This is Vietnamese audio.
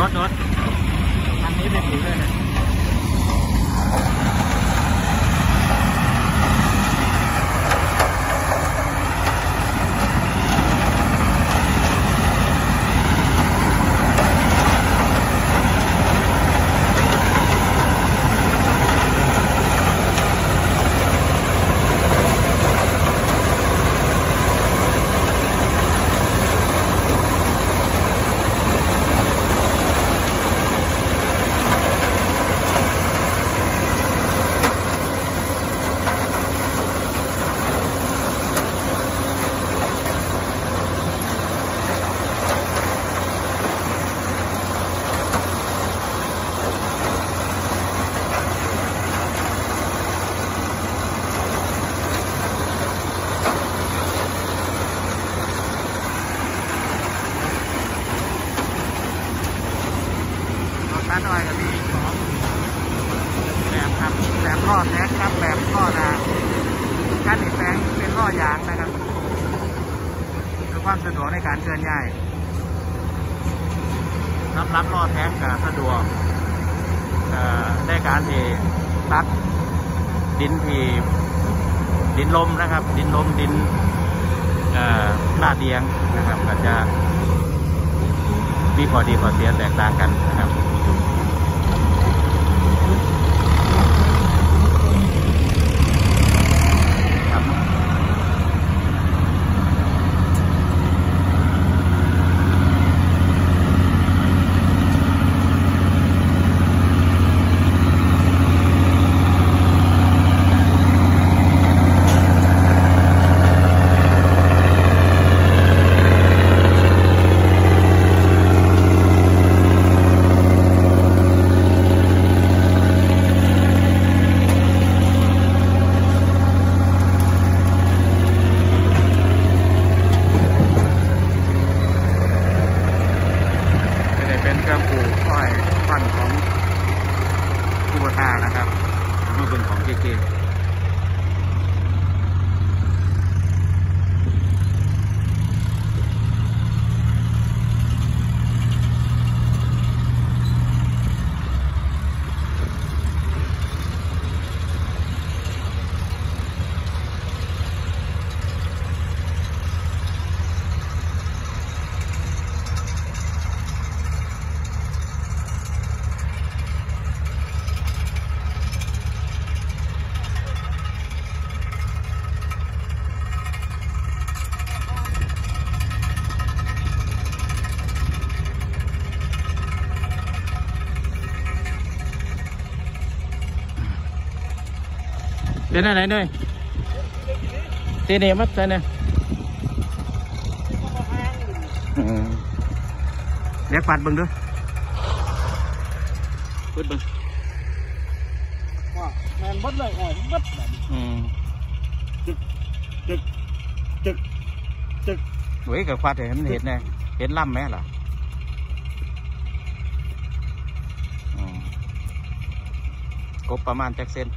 รถรถอันนี้เป็นผีเลยนะความสะดวกในการเคลื่อนย้าย รับรับรอแท็กั็สะดวกในการที่ตัดดินทีดินลมนะครับ ดินลมดินลาดเดียงนะครับ ก็จะมีข้อดีข้อเสียแตกต่างกันนะครับ đến đây đến đây tên này mất tên này đẹp ừ. phạt bằng được quạt bằng mèn bất lại ngoài bất ừ. trực trực trực trực với cái khoa thì hết này hết lăm mẹ là ừ. cốp chắc ประมาณจักเส้น